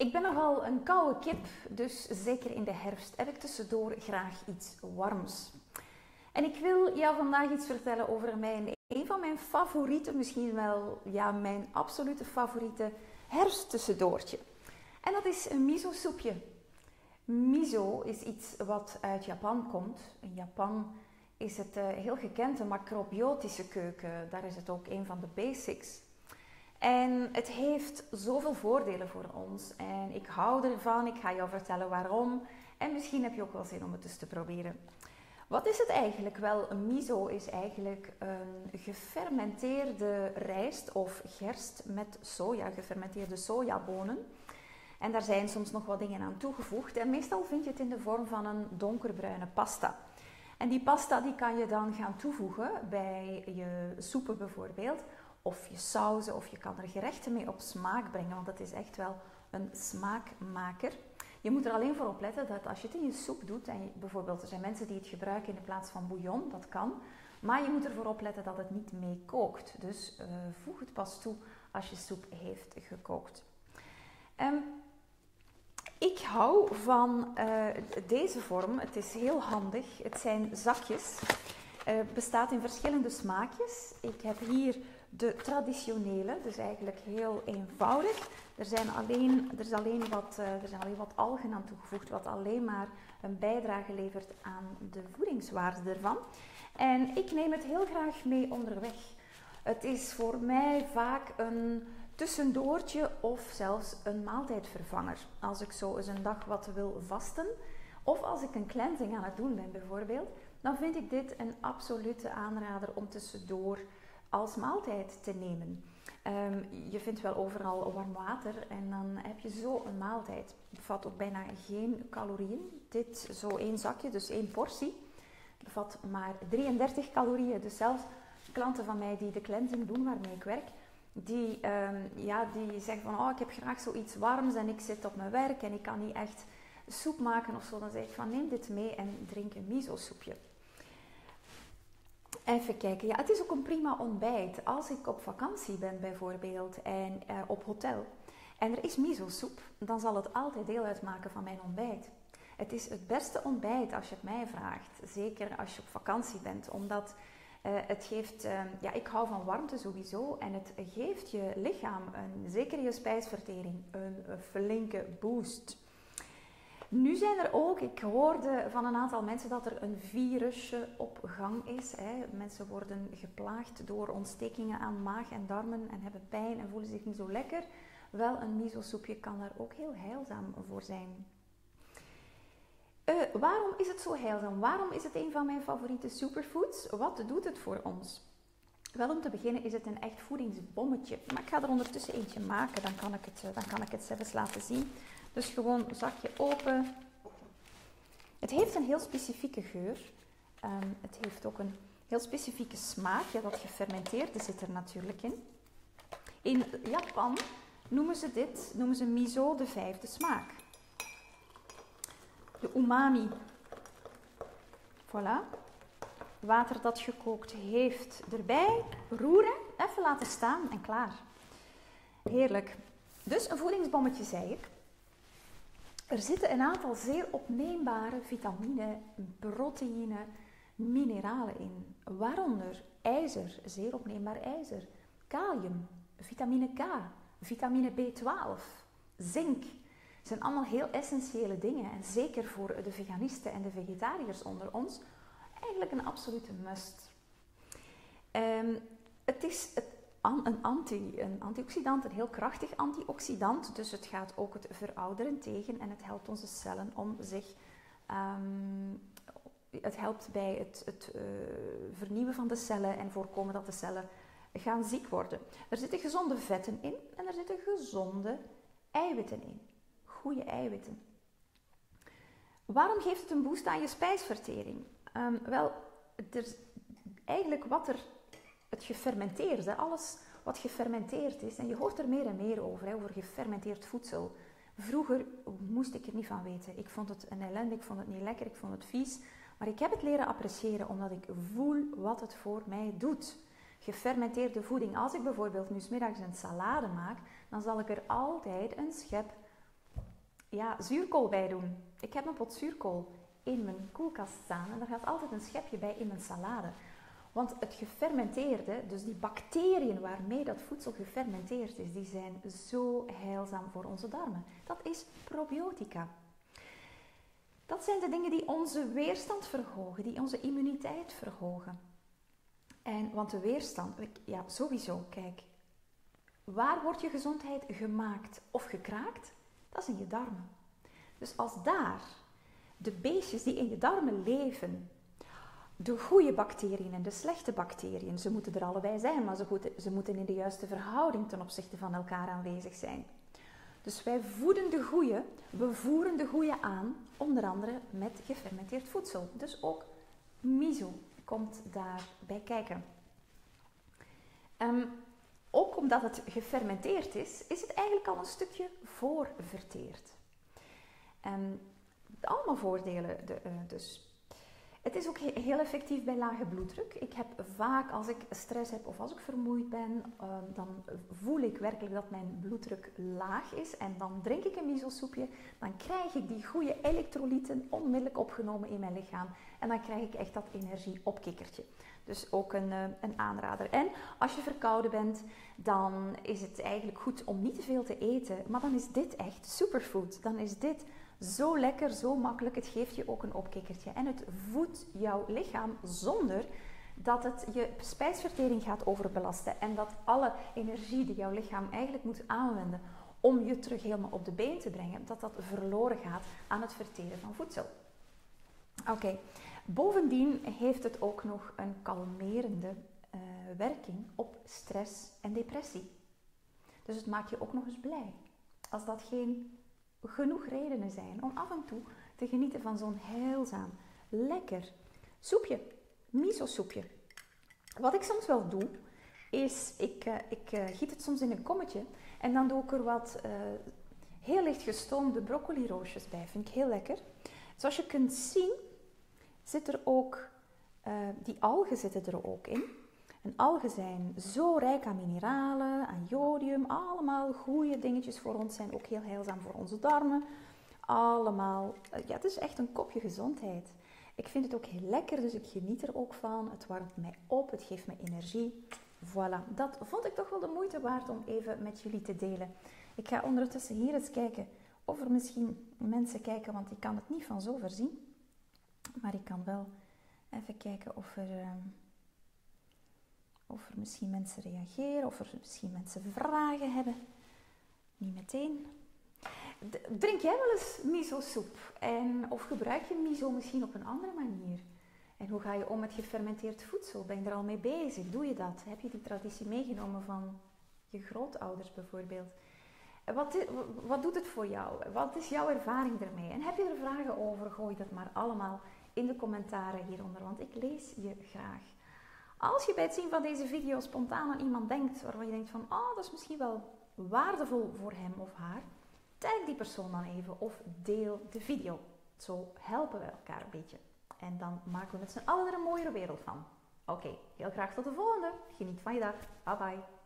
Ik ben nogal een koude kip, dus zeker in de herfst heb ik tussendoor graag iets warms. En ik wil jou vandaag iets vertellen over mijn, een van mijn favoriete, misschien wel ja, mijn absolute favoriete herfsttussendoortje. En dat is een miso soepje. Miso is iets wat uit Japan komt. In Japan is het uh, heel gekend, een macrobiotische keuken. Daar is het ook een van de basics. En het heeft zoveel voordelen voor ons. En ik hou ervan. Ik ga jou vertellen waarom. En misschien heb je ook wel zin om het eens te proberen. Wat is het eigenlijk? Wel, miso is eigenlijk een gefermenteerde rijst of gerst met soja, gefermenteerde sojabonen. En daar zijn soms nog wat dingen aan toegevoegd. En meestal vind je het in de vorm van een donkerbruine pasta. En die pasta die kan je dan gaan toevoegen bij je soepen bijvoorbeeld of je sauzen of je kan er gerechten mee op smaak brengen, want het is echt wel een smaakmaker. Je moet er alleen voor opletten dat als je het in je soep doet, en bijvoorbeeld er zijn mensen die het gebruiken in de plaats van bouillon, dat kan, maar je moet ervoor opletten dat het niet mee kookt. Dus uh, voeg het pas toe als je soep heeft gekookt. Um, ik hou van uh, deze vorm. Het is heel handig. Het zijn zakjes. Het uh, bestaat in verschillende smaakjes. Ik heb hier de traditionele, dus eigenlijk heel eenvoudig. Er, zijn alleen, er, is alleen wat, uh, er zijn alleen wat algen aan toegevoegd, wat alleen maar een bijdrage levert aan de voedingswaarde ervan. En ik neem het heel graag mee onderweg. Het is voor mij vaak een tussendoortje of zelfs een maaltijdvervanger. Als ik zo eens een dag wat wil vasten, of als ik een cleansing aan het doen ben bijvoorbeeld, dan vind ik dit een absolute aanrader om tussendoor als maaltijd te nemen. Um, je vindt wel overal warm water en dan heb je zo een maaltijd. Bevat ook bijna geen calorieën. Dit zo één zakje, dus één portie, bevat maar 33 calorieën. Dus zelfs klanten van mij die de cleansing doen waarmee ik werk, die, um, ja, die zeggen van oh, ik heb graag zoiets warms en ik zit op mijn werk en ik kan niet echt soep maken of zo. Dan zeg ik van neem dit mee en drink een miso soepje. Even kijken. Ja, het is ook een prima ontbijt. Als ik op vakantie ben bijvoorbeeld en uh, op hotel en er is miso-soep, dan zal het altijd deel uitmaken van mijn ontbijt. Het is het beste ontbijt als je het mij vraagt. Zeker als je op vakantie bent, omdat uh, het geeft, uh, ja, ik hou van warmte sowieso en het geeft je lichaam, een, zeker je spijsvertering, een flinke boost. Nu zijn er ook, ik hoorde van een aantal mensen dat er een virusje op gang is. Hè. Mensen worden geplaagd door ontstekingen aan maag en darmen en hebben pijn en voelen zich niet zo lekker. Wel, een miso-soepje kan daar ook heel heilzaam voor zijn. Uh, waarom is het zo heilzaam? Waarom is het een van mijn favoriete superfoods? Wat doet het voor ons? Wel, om te beginnen is het een echt voedingsbommetje. Maar ik ga er ondertussen eentje maken, dan kan ik het, dan kan ik het zelfs laten zien. Dus gewoon zakje open. Het heeft een heel specifieke geur. Um, het heeft ook een heel specifieke smaak. Ja, dat gefermenteerde zit er natuurlijk in. In Japan noemen ze dit, noemen ze miso de vijfde smaak. De umami. Voilà. Water dat gekookt heeft erbij. Roeren, even laten staan en klaar. Heerlijk. Dus een voedingsbommetje zei ik. Er zitten een aantal zeer opneembare vitamine, proteïne, mineralen in, waaronder ijzer, zeer opneembaar ijzer, kalium, vitamine K, vitamine B12, zink. Het zijn allemaal heel essentiële dingen en zeker voor de veganisten en de vegetariërs onder ons eigenlijk een absolute must. Um, het is het een, anti, een antioxidant, een heel krachtig antioxidant. Dus het gaat ook het verouderen tegen en het helpt onze cellen om zich. Um, het helpt bij het, het uh, vernieuwen van de cellen en voorkomen dat de cellen gaan ziek worden. Er zitten gezonde vetten in en er zitten gezonde eiwitten in. Goede eiwitten. Waarom geeft het een boost aan je spijsvertering? Um, wel, er, eigenlijk wat er het gefermenteerde, alles wat gefermenteerd is. En je hoort er meer en meer over, hè, over gefermenteerd voedsel. Vroeger moest ik er niet van weten. Ik vond het een ellende, ik vond het niet lekker, ik vond het vies. Maar ik heb het leren appreciëren omdat ik voel wat het voor mij doet. Gefermenteerde voeding. Als ik bijvoorbeeld nu smiddags een salade maak, dan zal ik er altijd een schep ja, zuurkool bij doen. Ik heb een pot zuurkool in mijn koelkast staan en daar gaat altijd een schepje bij in mijn salade. Want het gefermenteerde, dus die bacteriën waarmee dat voedsel gefermenteerd is, die zijn zo heilzaam voor onze darmen. Dat is probiotica. Dat zijn de dingen die onze weerstand verhogen, die onze immuniteit verhogen. En, want de weerstand, ja, sowieso, kijk, waar wordt je gezondheid gemaakt of gekraakt? Dat is in je darmen. Dus als daar de beestjes die in je darmen leven, de goede bacteriën en de slechte bacteriën, ze moeten er allebei zijn, maar ze moeten, ze moeten in de juiste verhouding ten opzichte van elkaar aanwezig zijn. Dus wij voeden de goede, we voeren de goede aan, onder andere met gefermenteerd voedsel. Dus ook miso komt daarbij kijken. Um, ook omdat het gefermenteerd is, is het eigenlijk al een stukje voorverteerd. En allemaal voordelen de, uh, dus. Het is ook heel effectief bij lage bloeddruk. Ik heb vaak, als ik stress heb of als ik vermoeid ben, ehm, dan voel ik werkelijk dat mijn bloeddruk laag is. En dan drink ik een miso-soepje. Dan krijg ik die goede elektrolyten onmiddellijk opgenomen in mijn lichaam. En dan krijg ik echt dat energie-opkikkertje. Dus ook een, eh, een aanrader. En als je verkouden bent, dan is het eigenlijk goed om niet te veel te eten. Maar dan is dit echt superfood. Dan is dit zo lekker, zo makkelijk. Het geeft je ook een opkikkertje. En het voedt jouw lichaam zonder dat het je spijsvertering gaat overbelasten. En dat alle energie die jouw lichaam eigenlijk moet aanwenden om je terug helemaal op de been te brengen, dat dat verloren gaat aan het verteren van voedsel. Oké, bovendien heeft het ook nog een kalmerende uh, werking op stress en depressie. Dus het maakt je ook nog eens blij. Als dat geen genoeg redenen zijn om af en toe te genieten van zo'n heilzaam, lekker soepje, miso-soepje. Wat ik soms wel doe, is ik, uh, ik uh, giet het soms in een kommetje en dan doe ik er wat uh, heel licht gestoomde broccoli roosjes bij. Vind ik heel lekker. Zoals je kunt zien, zit er ook, die algen zitten er ook in. En algen zijn zo rijk aan mineralen, aan jodium, allemaal goede dingetjes voor ons, zijn ook heel heilzaam voor onze darmen. Allemaal, eh, ja, het is echt een kopje gezondheid. Ik vind het ook heel lekker, dus ik geniet er ook van. Het warmt mij op, het geeft me energie. Voilà, dat vond ik toch wel de moeite waard om even met jullie te delen. Ik ga ondertussen hier eens kijken of er misschien mensen kijken, want ik kan het niet van zo zien. Maar ik kan wel even kijken of er... Of er misschien mensen reageren, of er misschien mensen vragen hebben. Niet meteen. Drink jij wel eens miso-soep? En, of gebruik je miso misschien op een andere manier? En hoe ga je om met gefermenteerd voedsel? Ben je er al mee bezig? Doe je dat? Heb je die traditie meegenomen van je grootouders bijvoorbeeld? Wat, wat doet het voor jou? Wat is jouw ervaring ermee? En heb je er vragen over? Gooi dat maar allemaal in de commentaren hieronder, want ik lees je graag. Als je bij het zien van deze video spontaan aan iemand denkt waarvan je denkt van, oh, dat is misschien wel waardevol voor hem of haar, tag die persoon dan even of deel de video. Zo helpen we elkaar een beetje. En dan maken we met z'n allen er een mooiere wereld van. Oké, heel graag tot de volgende. Geniet van je dag. Bye bye.